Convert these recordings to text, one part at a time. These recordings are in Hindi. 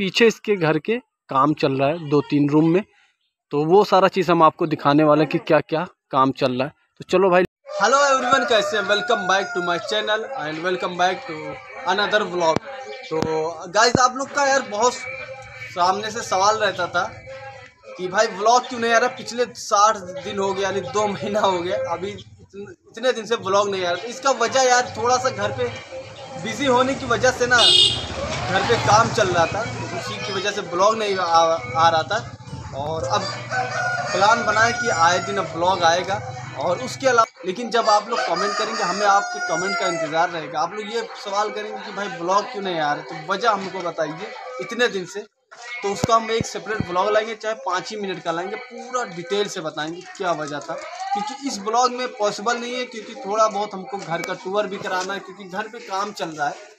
पीछे इसके घर के काम चल रहा है, दो तीन रूम में। तो वो सारा चीज़ हम आपको दिखाने वाले हैं कि क्या क्या काम चल रहा है। तो चलो भाई। हेलो एवरीवन कैसे हैं? Welcome back to my channel and welcome back to another vlog तो गाइस आप लोग का यार बहुत सामने से सवाल रहता था कि भाई व्लॉग क्यों नहीं आ रहा? पिछले साठ दिन हो गया यानी दो महीना हो गया अभी इतने दिन से व्लॉग नहीं आ रहा। इसका वजह यार थोड़ा सा घर पे बिज़ी होने की वजह से ना घर पे काम चल रहा था उसी की वजह से ब्लॉग नहीं आ, आ रहा था। और अब प्लान बनाए कि आए दिन अब ब्लॉग आएगा। और उसके अलावा लेकिन जब आप लोग कमेंट करेंगे हमें आपके कमेंट का इंतज़ार रहेगा। आप लोग ये सवाल करेंगे कि भाई ब्लॉग क्यों नहीं आ रहे? तो वजह हमको बताइए इतने दिन से। तो उसका हम एक सेपरेट ब्लॉग लाएँगे चाहे पाँच ही मिनट का लाएँगे पूरा डिटेल से बताएँगे क्या वजह था। क्योंकि इस ब्लॉग में पॉसिबल नहीं है क्योंकि थोड़ा बहुत हमको घर का टूर भी कराना है क्योंकि घर पे काम चल रहा है।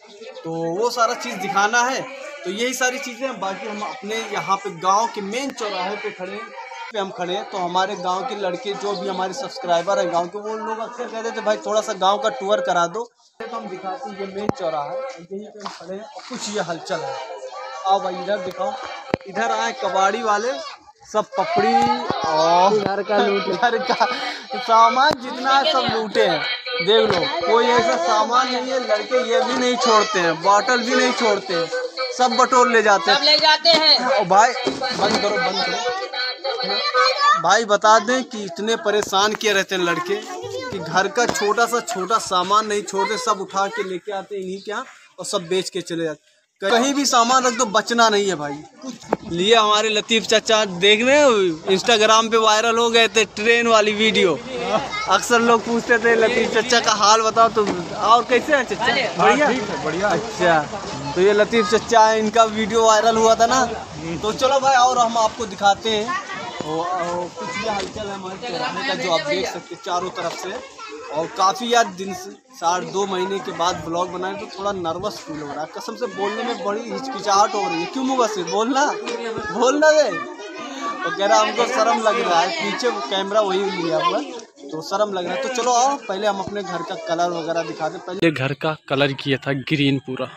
तो वो सारा चीज़ दिखाना है। तो यही सारी चीज़ें हैं। बाकी हम अपने यहाँ पे गाँव के मेन चौराहे पे खड़े हैं। पे हम खड़े हैं। तो हमारे गाँव के लड़के जो भी हमारे सब्सक्राइबर हैं गाँव के वो लोग अक्सर कहते थे भाई थोड़ा सा गाँव का टूर करा दो। तो हम दिखाते हैं ये मेन चौराहा है। यहीं पे हम खड़े हैं। और कुछ ये हलचल है। आओ भाई इधर दिखाओ। इधर आए कबाड़ी वाले। सब पपड़ी और घर का लूट घर का सामान जितना सब लूटे। हैं देख लो कोई ऐसा सामान नहीं है लड़के ये भी नहीं छोड़ते हैं बॉटल भी नहीं छोड़ते हैं सब बटोर ले जाते हैं। ले जाते हैं। और भाई बंद करो बंद करो। भाई बता दें कि इतने परेशान किए रहते हैं लड़के कि घर का छोटा सा छोटा सामान नहीं छोड़ते सब उठा के लेके आते हैं इन्हीं के यहाँ और सब बेच के चले जाते कहीं भी सामान रख दो बचना नहीं है भाई। लिए हमारे लतीफ़ चाचा देख रहे हो इंस्टाग्राम पे वायरल हो गए थे ट्रेन वाली वीडियो अक्सर लोग पूछते थे लतीफ़ चचा का हाल बताओ तो और कैसे है चचा बढ़िया। बढ़िया। अच्छा तो ये लतीफ़ चचा है इनका वीडियो वायरल हुआ था ना? तो चलो भाई और हम आपको दिखाते हैं। कुछ ये हलचल है हमारे का जो आप देख सकते चारों तरफ़ से। और काफ़ी यार दिन से साढ़े दो महीने के बाद ब्लॉग बनाए तो थोड़ा नर्वस फील हो रहा है। कसम से बोलने में बड़ी हिचकिचाहट हो रही है। क्यों मुँह से? बोलना? बोलना दे तो कह रहा हमको शर्म लग रहा है। पीछे कैमरा वही लिया हुआ है। तो शर्म लग रहा है। तो चलो आओ, पहले हम अपने घर का कलर वगैरह दिखा दें। पहले घर का कलर किया था ग्रीन पूरा।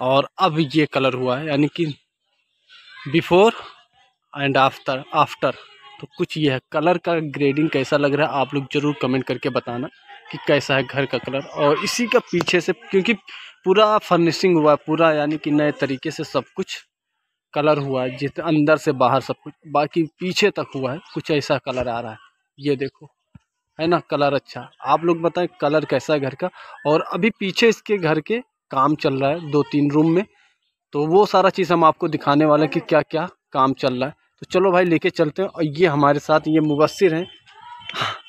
और अब ये कलर हुआ है, यानी कि बिफोर एंड आफ्टर आफ्टर। तो कुछ ये है, कलर का ग्रेडिंग कैसा लग रहा है, आप लोग ज़रूर कमेंट करके बताना कि कैसा है घर का कलर। और इसी का पीछे से, क्योंकि पूरा फर्निशिंग हुआ है पूरा यानी कि नए तरीके से सब कुछ कलर हुआ है, जितने अंदर से बाहर सब कुछ, बाकी पीछे तक हुआ है, कुछ ऐसा कलर आ रहा है। ये देखो। है ना? कलर अच्छा। आप लोग बताएँ कलर कैसा है घर का? और अभी पीछे इसके घर के काम चल रहा है दो तीन रूम में। तो वो सारा चीज़ हम आपको दिखाने वाले हैं कि क्या क्या काम चल रहा है। तो चलो भाई लेके चलते हैं। और ये हमारे साथ ये मुबसर हैं।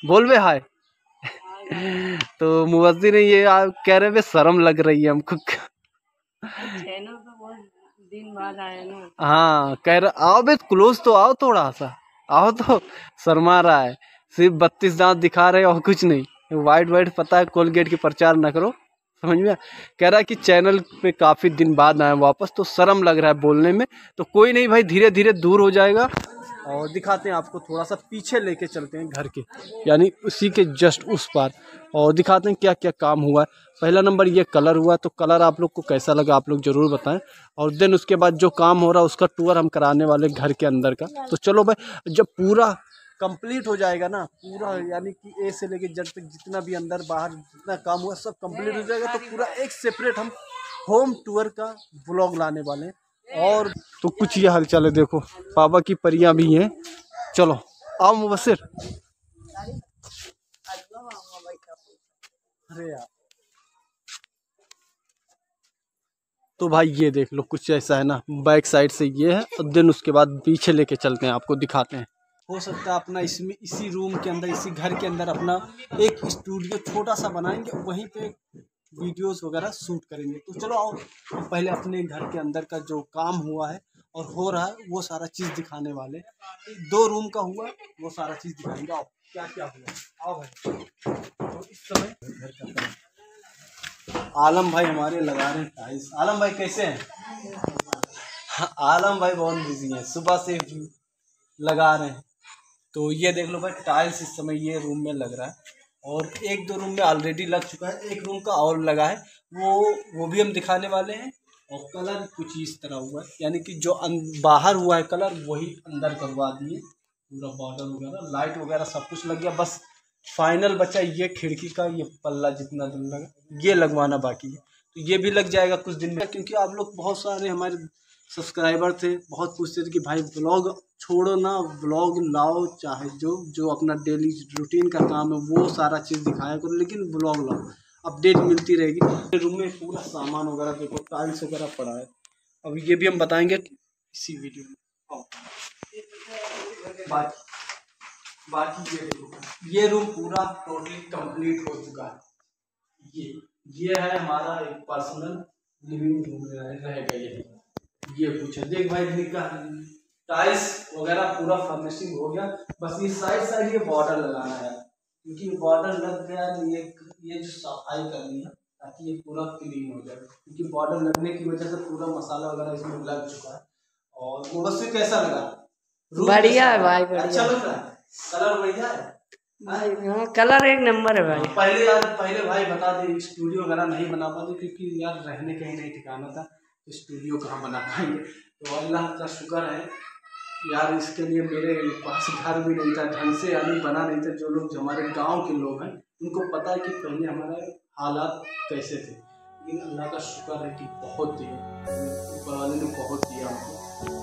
बोल बे हाय। तो मुबसर है ये आप कह रहे वे शर्म लग रही है हमको। आए ना। हाँ कह रहा आओ बे क्लोज तो आओ थोड़ा सा। आओ तो शर्मा रहा है। सिर्फ़ बत्तीस दांत दिखा रहे और कुछ नहीं। वाइट वाइट पता है, कोलगेट की प्रचार न करो। समझ में? कह रहा है कि चैनल पे काफ़ी दिन बाद आए वापस तो शर्म लग रहा है बोलने में। तो कोई नहीं भाई धीरे धीरे दूर हो जाएगा। और दिखाते हैं आपको थोड़ा सा पीछे लेके चलते हैं घर के। यानी उसी के जस्ट उस पार। और दिखाते हैं क्या क्या काम हुआ है। पहला नंबर ये कलर हुआ तो कलर आप लोग को कैसा लगा आप लोग ज़रूर बताएँ। और देन उसके बाद जो काम हो रहा है, उसका टूर हम कराने वाले घर के अंदर का। तो चलो भाई, जब पूरा कंप्लीट हो जाएगा ना पूरा यानी कि ए से लेके जब तक जितना भी अंदर बाहर जितना काम हुआ सब कंप्लीट हो जाएगा। तो पूरा एक सेपरेट हम होम टूर का ब्लॉग लाने वाले हैं। और तो कुछ ये हालचाल है देखो पापा की परियाँ भी हैं। चलो आओ मुबसर अरे यार। तो भाई ये देख लो कुछ ऐसा है ना बैक साइड से ये है और देन उसके बाद पीछे लेके चलते हैं आपको दिखाते हैं। हो सकता है अपना इसमें इसी रूम के अंदर इसी घर के अंदर अपना एक स्टूडियो छोटा सा बनाएँगे वहीं पे वीडियोस वगैरह शूट करेंगे। तो चलो आओ पहले अपने घर के अंदर का जो काम हुआ है और हो रहा है वो सारा चीज़ दिखाने वाले दो रूम का हुआ वो सारा चीज़ दिखाएँगे। आओ क्या क्या हुआ? आओ भाई। तो इस समय घर का आलम भाई हमारे लगा रहे हैं टाइल्स आलम भाई कैसे हैं? हाँ, आलम भाई बहुत बिज़ी हैं। सुबह से लगा रहे हैं। तो ये देख लो भाई टाइल्स इस समय ये रूम में लग रहा है। और एक दो रूम में ऑलरेडी लग चुका है, एक रूम का और लगा है। वो वो भी हम दिखाने वाले हैं। और कलर कुछ इस तरह हुआ है। यानी कि जो अं- बाहर हुआ है कलर वही अंदर करवा दिए। पूरा बॉर्डर वगैरह लाइट वगैरह सब कुछ लग गया। बस फाइनल बचा ये खिड़की का, ये पल्ला जितना दिन लगा, ये लगवाना बाकी है। तो ये भी लग जाएगा कुछ दिन में। क्योंकि आप लोग बहुत सारे हमारे सब्सक्राइबर थे, बहुत पूछते थे कि भाई ब्लॉग छोड़ो ना ब्लॉग लाओ, चाहे जो जो अपना डेली रूटीन का काम है, वो सारा चीज़ दिखाया करो, लेकिन ब्लॉग लाओ। अपडेट मिलती रहेगी। रूम में पूरा सामान वगैरह, देखो टाइल्स वगैरह पड़ा है। अब ये भी हम बताएँगे इसी वीडियो में। बाकी बाकी ये ये रूम पूरा टोटली कंप्लीट हो चुका है। ये ये है हमारा एक पर्सनल लिविंग रूम रहेगा ये ये है देख भाई टाइल्स वगैरह पूरा फर्निशिंग हो गया। बस ये साइड साइड ये बॉर्डर लगाना है। क्योंकि बॉर्डर लग गया है, ये ये जो सफ़ाई करनी है ताकि ये पूरा क्लीन हो जाए। क्योंकि बॉर्डर लगने की वजह से पूरा मसाला वगैरह इसमें लग चुका है। और वो बस कैसा लगा? बढ़िया है भाई, बढ़िया। अच्छा लग रहा है? कलर बढ़िया है? हाँ कलर एक नंबर है भाई। पहले यार पहले भाई बता दे स्टूडियो वगैरह नहीं बना पाते क्योंकि यार रहने कहीं नहीं ठिकाना था तो स्टूडियो कहाँ बना पाएँगे? तो अल्लाह का शुक्र है यार इसके लिए मेरे पास घर भी नहीं था ढंग से यानी बना नहीं था। जो लोग जो हमारे गाँव के लोग हैं उनको पता है कि पहले हमारे हालात कैसे थे। लेकिन अल्लाह का शुक्र है कि बहुत दिया। ऊपर वाले ने बहुत दिया हमको।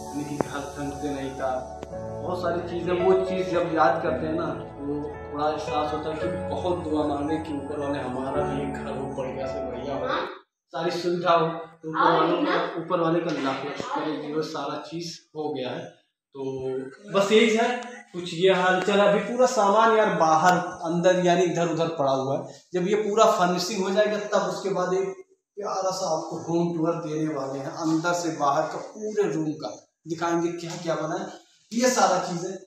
यानी कि घर ढंग से नहीं था। बहुत सारी चीज़ें वो चीज़ जब याद करते हैं ना तो थोड़ा एहसास होता है कि बहुत दुआ मांगे कि ऊपर वाले हमारा भी घर हो बढ़िया से बढ़िया हो। सारी सुविधा हो। तो ऊपर वालों का ऊपर वाले का लाख शुक्र है सारा चीज़ हो गया है। तो बस यही है, कुछ ये हाल चल। अभी पूरा सामान यार बाहर, अंदर यानी इधर उधर पड़ा हुआ है। जब ये पूरा फर्निशिंग हो जाएगा, तब उसके बाद एक प्यारा सा आपको होम टूर देने वाले हैं, अंदर से बाहर का पूरे रूम का। दिखाएँगे क्या क्या बना है। ये सारा चीज़ें,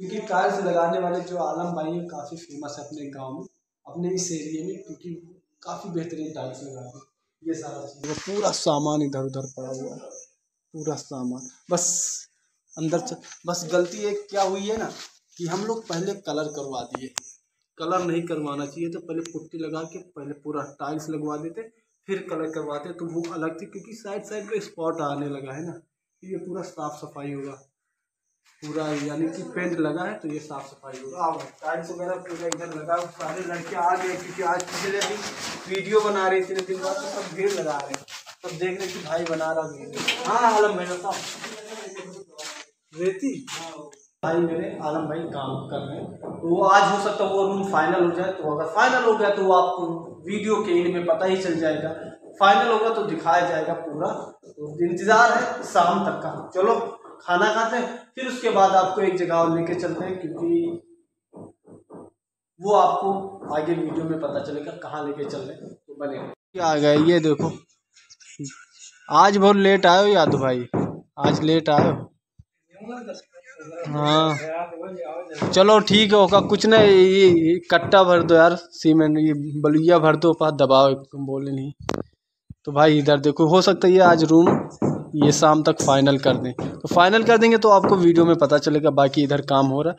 क्योंकि टाइल्स लगाने वाले जो आलम भाई हैं, काफ़ी फ़ेमस है अपने गाँव में। अपने इस एरिए में, क्योंकि काफ़ी बेहतरीन टाइल्स लगाते हैं। ये सारा चीज़। पूरा सामान इधर उधर पड़ा हुआ है। पूरा सामान। बस अंदर से। बस गलती एक क्या हुई है ना कि हम लोग पहले कलर करवा दिए। कलर नहीं करवाना चाहिए तो पहले पुट्टी लगा के पहले पूरा टाइल्स लगवा देते फिर कलर करवाते तो वो अलग थी क्योंकि साइड साइड पे स्पॉट आने लगा है ना। तो ये पूरा साफ़ सफ़ाई होगा। पूरा यानी कि पेंट लगा है तो ये साफ़ सफ़ाई होगा। अब टाइल्स वगैरह पूरा इधर लगा सारे लड़के आ गए क्योंकि आज पिछले दिन वीडियो बना रहे इतने दिन बाद तो सब भीड़ लगा रहे हैं। सब देख रहे कि भाई बना रहा वीडियो हाँ आलम भाई बताओ रेती? भाई मेरे आलम भाई काम कर रहे हैं। तो वो आज हो सकता है वो रूम फाइनल हो जाए तो अगर फाइनल हो गया तो वो आपको वीडियो के इन में पता ही चल जाएगा। फाइनल होगा तो दिखाया जाएगा पूरा। तो इंतज़ार है शाम तक का। चलो खाना खाते हैं फिर उसके बाद आपको एक जगह और लेके चलते हैं क्योंकि वो आपको आगे वीडियो में पता चलेगा कहाँ लेके चल रहे हैं। तो बने क्या आ गया ये देखो। आज बहुत लेट आयो हो यादव भाई। आज लेट आए हो। चलो ठीक है होगा कुछ ना ये, कट्टा भर दो यार सीमेंट ये बलुइया भर दो पास दबाओ तुम बोले नहीं। तो भाई इधर देखो हो सकता है ये आज रूम ये शाम तक फाइनल कर दें। तो फाइनल कर देंगे तो आपको वीडियो में पता चलेगा बाकी इधर काम हो रहा है।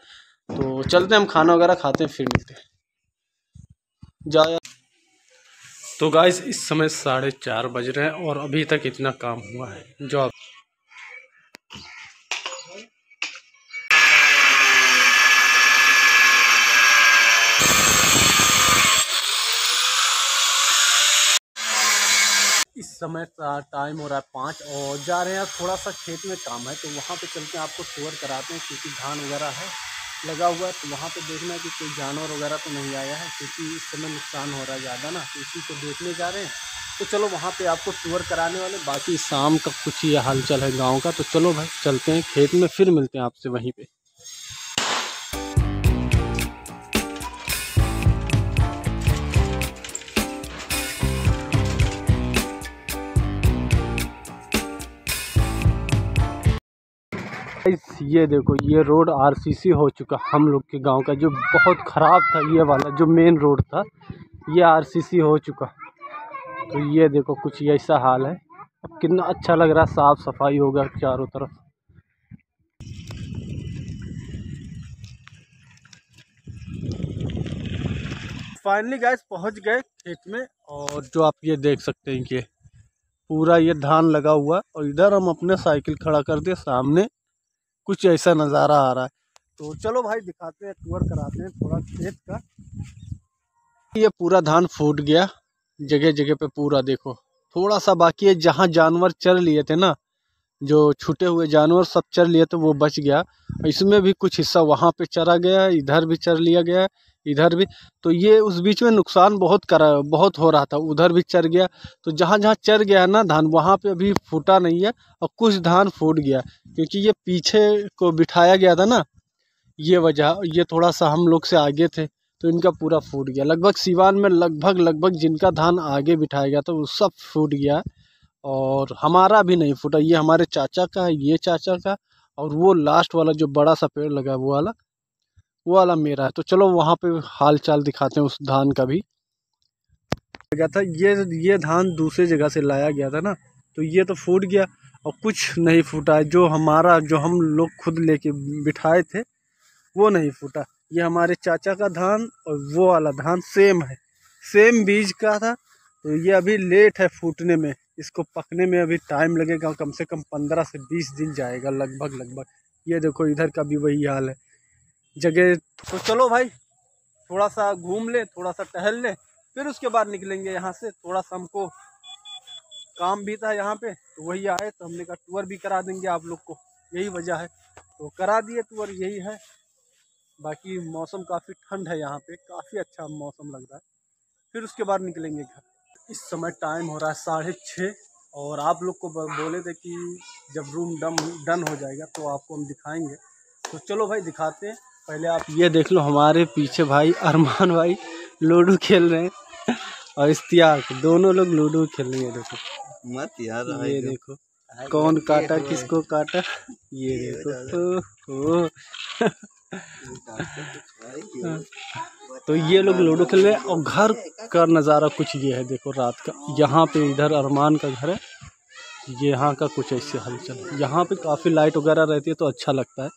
तो चलते हैं हम खाना वगैरह खाते हैं फिर मिलते हैं। जाओ यार। तो गाइस इस समय साढ़े चार बज रहे हैं और अभी तक इतना काम हुआ है। जो आप इस समय टाइम हो रहा है पाँच और जा रहे हैं थोड़ा सा खेत में काम है तो वहाँ पे चल के आपको टूर कराते हैं क्योंकि धान वगैरह है, लगा हुआ है तो वहाँ पे देखना है कि कोई जानवर वगैरह तो नहीं आया है क्योंकि इस समय नुकसान हो रहा है ज़्यादा ना तो इसी को देखने जा रहे हैं। तो चलो वहाँ पे आपको टूर कराने वाले, बाकी शाम का कुछ ये हलचल है गाँव का तो चलो भाई चलते हैं खेत में, फिर मिलते हैं आपसे वहीं पर गाइस ये देखो, ये रोड आरसीसी हो चुका हम लोग के गाँव का, जो बहुत ख़राब था ये वाला, जो मेन रोड था, ये आरसीसी हो चुका। तो ये देखो, कुछ ऐसा हाल है। अब कितना अच्छा लग रहा है साफ़ सफ़ाई होगा चारों तरफ़। फाइनली गैस पहुँच गए खेत में, और जो आप ये देख सकते हैं कि पूरा ये धान लगा हुआ और इधर हम अपने साइकिल खड़ा कर दिए, सामने कुछ ऐसा नज़ारा आ रहा है। तो चलो भाई दिखाते हैं टूर कराते हैं थोड़ा खेत का। ये पूरा धान फूट गया। जगह जगह पे पूरा देखो। थोड़ा सा बाकी है, जहाँ जानवर चर लिए थे ना, जो छूटे हुए जानवर सब चर लिए थे, वो बच गया। इसमें भी कुछ हिस्सा वहाँ पे चरा गया, इधर भी चर लिया गया। इधर भी तो ये उस बीच में नुकसान बहुत करा, बहुत हो रहा था। उधर भी चर गया तो जहाँ जहाँ चर गया है ना धान, वहाँ पे अभी फूटा नहीं है और कुछ धान फूट गया, क्योंकि ये पीछे को बिठाया गया था ना, ये वजह, ये थोड़ा सा हम लोग से आगे थे तो इनका पूरा फूट गया। लगभग सिवान में लगभग लगभग जिनका धान आगे बिठाया गया था, वो सब फूट गया और हमारा भी नहीं फूटा। ये हमारे चाचा का है, ये चाचा का और वो लास्ट वाला जो बड़ा सा पेड़ लगा है वो वाला वो वाला मेरा है। तो चलो वहाँ पे हाल चाल दिखाते हैं उस धान का भी। गया था, ये ये धान दूसरे जगह से लाया गया था ना तो ये तो फूट गया और कुछ नहीं फूटा। जो हमारा, जो हम लोग खुद लेके बिठाए थे, वो नहीं फूटा। ये हमारे चाचा का धान और वो वाला धान सेम है। सेम बीज का था तो ये अभी लेट है फूटने में। इसको पकने में अभी टाइम लगेगा, कम से कम पंद्रह से बीस दिन जाएगा, लगभग लगभग। ये देखो, इधर का भी वही हाल है। जगह तो चलो भाई थोड़ा सा घूम ले थोड़ा सा टहल ले, फिर उसके बाद निकलेंगे यहाँ से। थोड़ा सा हमको काम भी था यहाँ पे तो वही आए तो हमने कहा टूर भी करा देंगे आप लोग को। यही वजह है। तो करा दिए टूर यही है। बाकी मौसम काफ़ी ठंड है यहाँ पे, काफ़ी अच्छा मौसम लग रहा है। फिर उसके बाद निकलेंगे घर। इस समय टाइम हो रहा है साढ़े छः और आप लोग को बोले थे कि जब रूम डम डन हो जाएगा तो आपको हम दिखाएँगे। तो चलो भाई, दिखाते हैं। पहले आप ये देख लो हमारे पीछे भाई अरमान भाई लूडो खेल रहे हैं और इश्तियाक दोनों लोग लूडो खेल रहे हैं देखो। मत यार ये देखो कौन काटा किसको काटा? ये देखो ओ, ओ। तो ये लोग लूडो खेल रहे हैं और घर का नज़ारा कुछ ये है देखो रात का यहाँ पे इधर अरमान का घर है यहाँ का कुछ ऐसे हलचल यहाँ पे काफ़ी लाइट वगैरह रहती है तो अच्छा लगता है।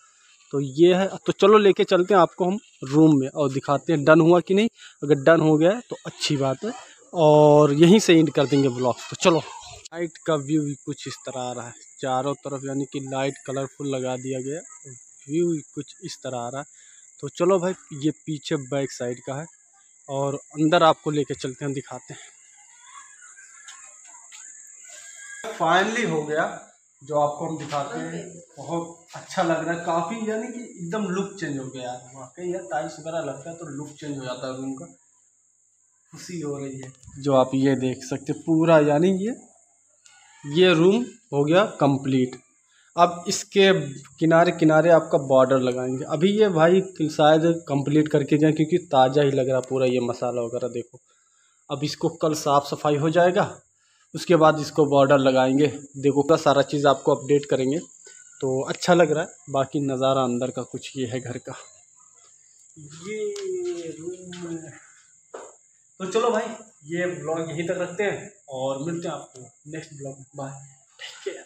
तो ये है तो चलो लेके चलते हैं आपको हम रूम में और दिखाते हैं डन हुआ कि नहीं। अगर डन हो गया तो अच्छी बात है और यहीं से एंड कर देंगे ब्लॉग तो चलो लाइट का व्यू भी कुछ इस तरह आ रहा है। चारों तरफ़ यानी कि लाइट कलरफुल लगा दिया गया व्यू कुछ इस तरह आ रहा है। तो चलो भाई, ये पीछे बैक साइड का है और अंदर आपको लेके चलते हैं, दिखाते हैं। फाइनली हो गया। जो आपको हम दिखाते हैं बहुत अच्छा लग रहा है। काफ़ी यानी कि एकदम लुक चेंज हो गया है। वाकई यार टाइल्स वगैरह लगता है तो लुक चेंज हो जाता है रूम का। खुशी हो रही है। जो आप ये देख सकते पूरा यानी ये ये रूम हो गया कंप्लीट अब इसके किनारे किनारे आपका बॉर्डर लगाएँगे। अभी ये भाई शायद कंप्लीट करके जाए क्योंकि ताज़ा ही लग रहा पूरा ये मसाला वगैरह देखो। अब इसको कल साफ़ सफ़ाई हो जाएगा। उसके बाद इसको बॉर्डर लगाएँगे। देखो का सारा चीज़ आपको अपडेट करेंगे। तो अच्छा लग रहा है, बाकी नज़ारा अंदर का कुछ ये है घर का। ये तो चलो भाई, ये ब्लॉग यहीं तक रखते हैं और मिलते हैं आपको next blog bye take care